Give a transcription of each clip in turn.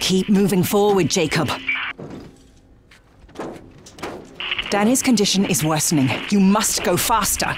Keep moving forward, Jacob. Danny's condition is worsening. You must go faster.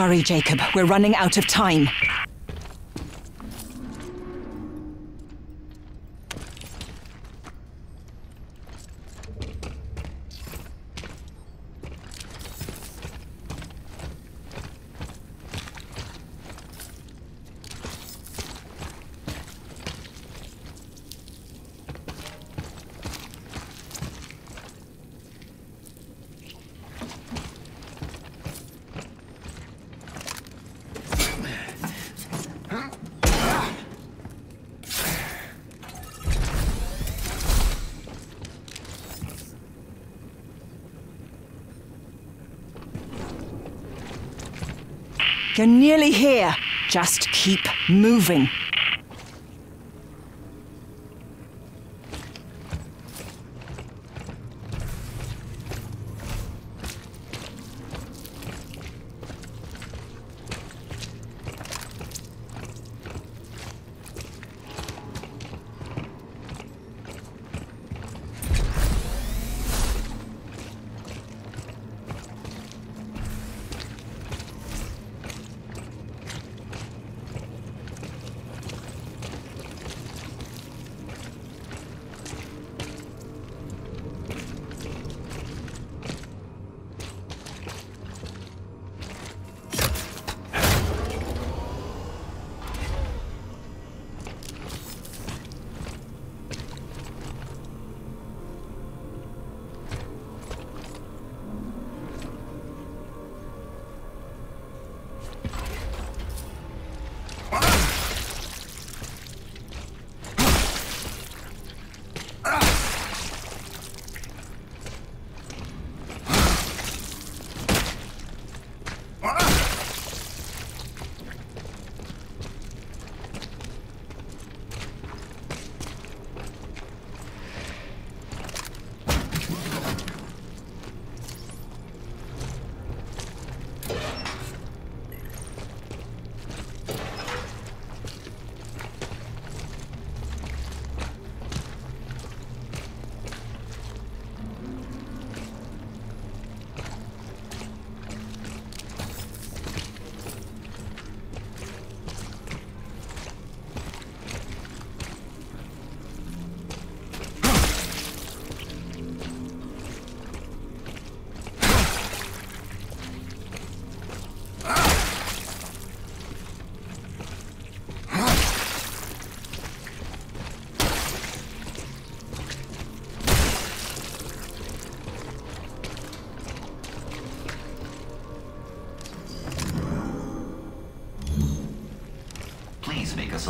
Hurry, Jacob. We're running out of time. You're nearly here. Just keep moving.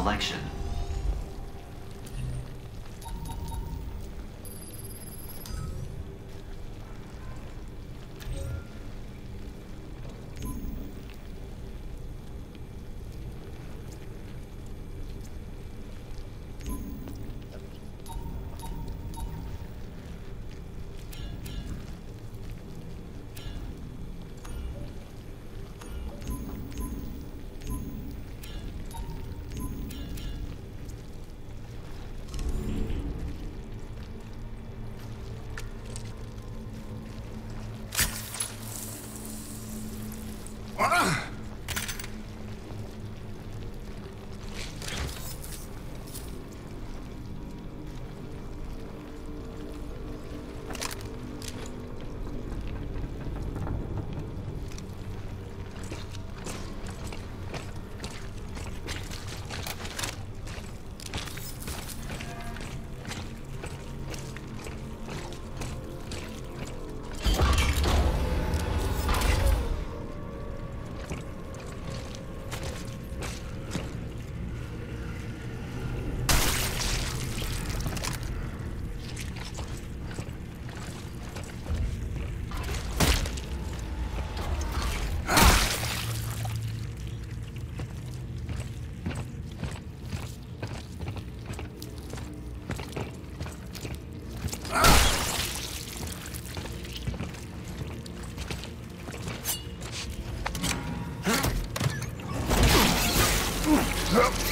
Selection. Huh?